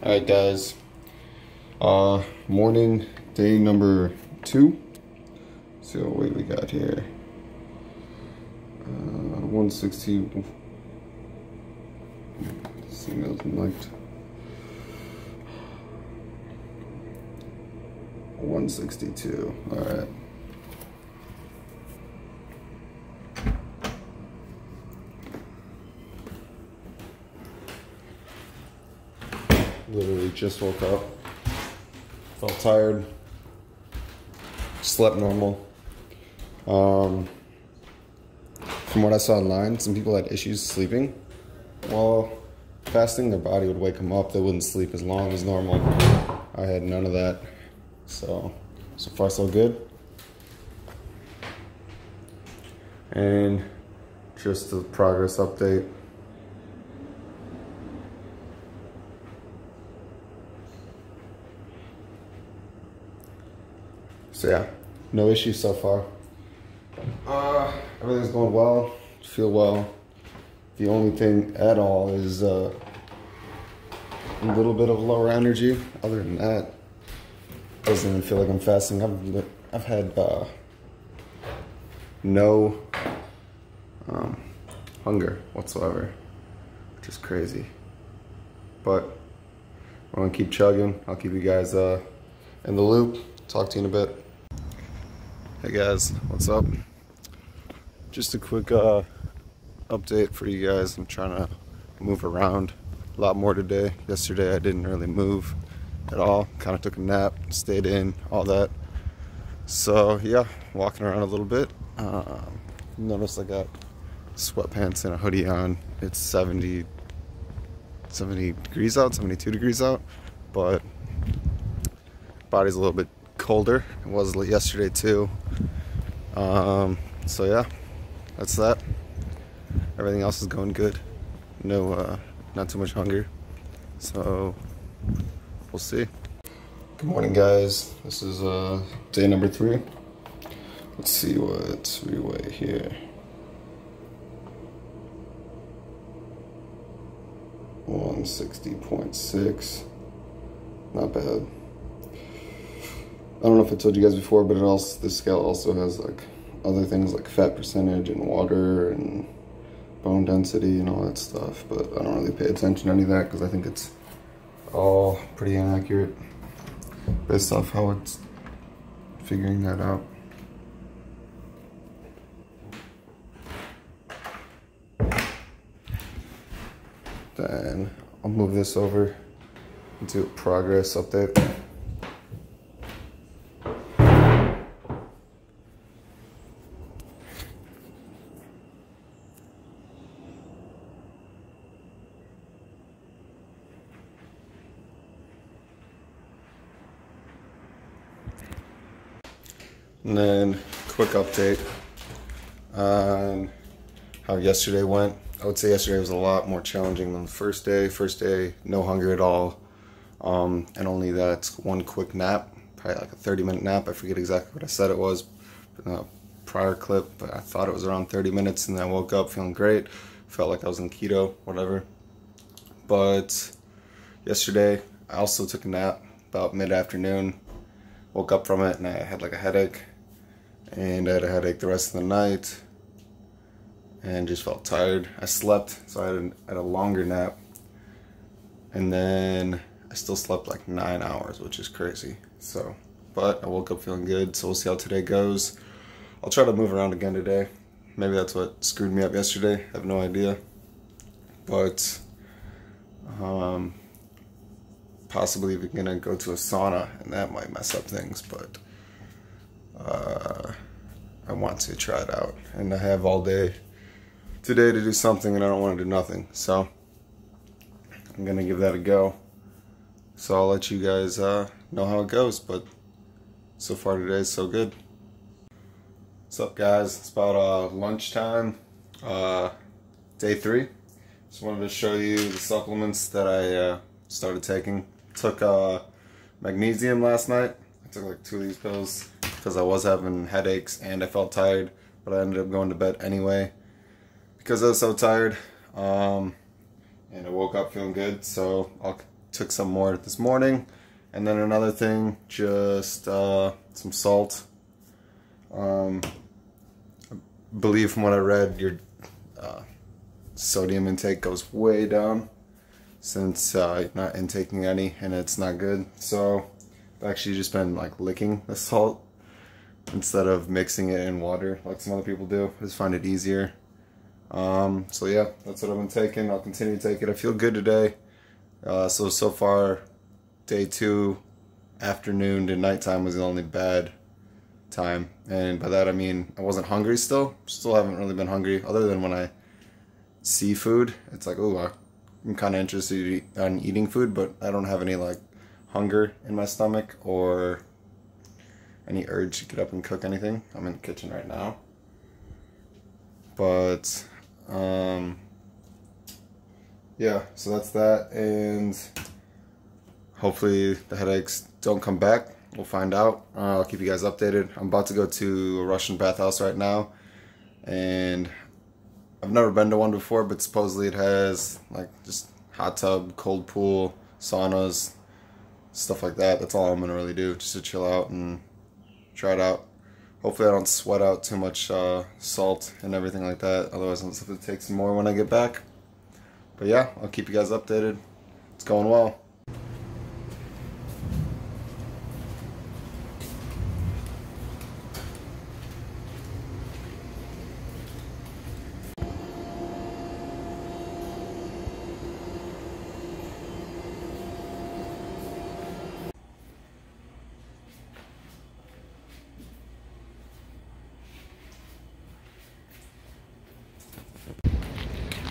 Alright guys, uh, morning, day number two. Let's see what we got here. Uh, 160, signals liked. 162, alright. Literally just woke up. Felt tired. Slept normal. Um, from what I saw online, some people had issues sleeping. Well, fasting, their body would wake them up. They wouldn't sleep as long as normal. I had none of that. So, so far so good. And just a progress update. So yeah, no issues so far. Uh, everything's going well, feel well. The only thing at all is uh, a little bit of lower energy. Other than that, doesn't even feel like I'm fasting. I've I've had uh, no um, hunger whatsoever, which is crazy. But I'm gonna keep chugging. I'll keep you guys uh, in the loop. Talk to you in a bit. Hey guys, what's up? Just a quick uh, update for you guys. I'm trying to move around a lot more today. Yesterday I didn't really move at all. Kind of took a nap, stayed in, all that. So yeah, walking around a little bit. Um, notice I got sweatpants and a hoodie on. It's 70, 70 degrees out, 72 degrees out, but body's a little bit colder. It was yesterday too. Um, so yeah, that's that. Everything else is going good. No, uh, not too much hunger. So we'll see. Good morning, guys. This is uh, day number three. Let's see what we weigh here. One sixty point six. Not bad. I don't know if I told you guys before, but it also the scale also has like other things like fat percentage and water and bone density and all that stuff. But I don't really pay attention to any of that because I think it's all pretty inaccurate based off how it's figuring that out. Then I'll move this over into progress update. And then quick update on how yesterday went. I would say yesterday was a lot more challenging than the first day. First day, no hunger at all. Um, and only that one quick nap, probably like a 30 minute nap. I forget exactly what I said it was prior clip, but I thought it was around 30 minutes and then I woke up feeling great. Felt like I was in keto, whatever. But yesterday, I also took a nap about mid afternoon. Woke up from it and I had like a headache. And I had a headache the rest of the night and just felt tired. I slept, so I had a, had a longer nap. And then I still slept like nine hours, which is crazy. So, but I woke up feeling good, so we'll see how today goes. I'll try to move around again today. Maybe that's what screwed me up yesterday. I have no idea. But, um, possibly even gonna go to a sauna, and that might mess up things, but, uh, want to try it out. And I have all day today to do something and I don't want to do nothing. So I'm going to give that a go. So I'll let you guys uh, know how it goes. But so far today, is so good. What's up, guys? It's about uh, lunchtime, uh, day three. Just wanted to show you the supplements that I uh, started taking. Took uh, magnesium last night. I took like two of these pills because I was having headaches and I felt tired, but I ended up going to bed anyway because I was so tired. Um, and I woke up feeling good, so I'll took some more this morning. And then another thing, just uh, some salt. Um, I believe from what I read, your uh, sodium intake goes way down since uh, not intaking any and it's not good. So I've actually just been like licking the salt instead of mixing it in water like some other people do. I just find it easier. Um, so yeah, that's what I've been taking. I'll continue to take it. I feel good today. Uh, so, so far, day two, afternoon to nighttime was the only bad time. And by that I mean I wasn't hungry still. Still haven't really been hungry other than when I see food. It's like, oh, I'm kind of interested in eating food, but I don't have any like hunger in my stomach or any urge to get up and cook anything. I'm in the kitchen right now. But um, yeah, so that's that. And hopefully the headaches don't come back. We'll find out. Uh, I'll keep you guys updated. I'm about to go to a Russian bathhouse right now. And I've never been to one before, but supposedly it has like just hot tub, cold pool, saunas, stuff like that. That's all I'm gonna really do, just to chill out and try it out. Hopefully I don't sweat out too much uh, salt and everything like that. Otherwise I'm gonna have to take some more when I get back. But yeah, I'll keep you guys updated. It's going well.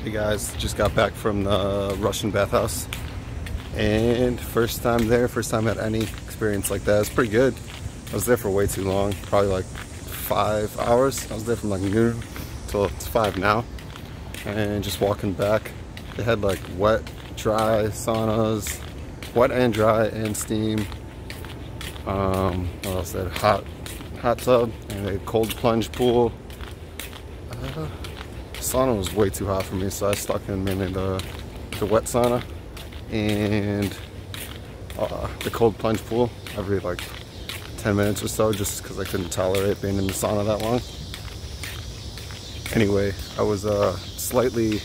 Hey guys, just got back from the Russian bathhouse and first time there, first time had any experience like that. It's pretty good. I was there for way too long, probably like five hours. I was there from like noon till it's five now and just walking back. They had like wet, dry saunas, wet and dry and steam. Um, what else? They had hot, hot tub and a cold plunge pool. Uh, sauna was way too hot for me, so I stuck him in the, the wet sauna and uh, the cold plunge pool every like 10 minutes or so just because I couldn't tolerate being in the sauna that long. Anyway, I was uh, slightly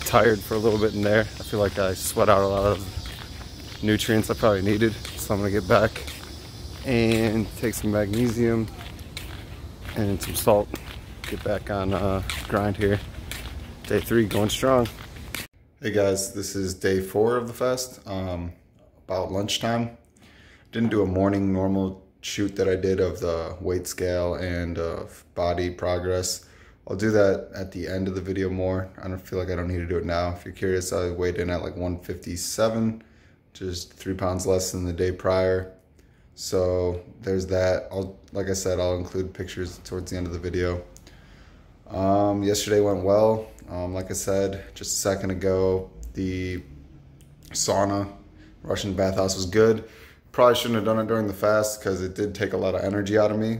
tired for a little bit in there. I feel like I sweat out a lot of nutrients I probably needed, so I'm gonna get back and take some magnesium and some salt get back on uh, grind here. Day three going strong. Hey guys, this is day four of the fest, Um, about lunchtime. Didn't do a morning normal shoot that I did of the weight scale and of body progress. I'll do that at the end of the video more. I don't feel like I don't need to do it now. If you're curious, I weighed in at like 157, just three pounds less than the day prior. So there's that. I'll, like I said, I'll include pictures towards the end of the video. Um, yesterday went well. Um, like I said just a second ago, the sauna, Russian bathhouse was good. Probably shouldn't have done it during the fast because it did take a lot of energy out of me.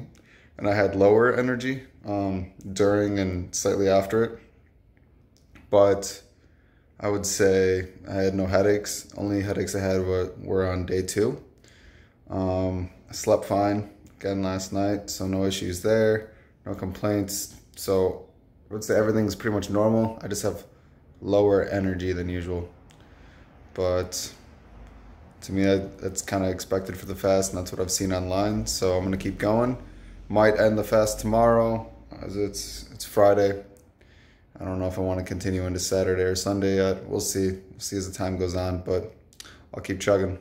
And I had lower energy um, during and slightly after it. But I would say I had no headaches. Only headaches I had were, were on day two. Um, I slept fine again last night, so no issues there, no complaints. So I would say everything's pretty much normal. I just have lower energy than usual. But to me, that's kind of expected for the fast, and that's what I've seen online. So I'm gonna keep going. Might end the fast tomorrow, as it's it's Friday. I don't know if I want to continue into Saturday or Sunday yet. We'll see. We'll see as the time goes on, but I'll keep chugging.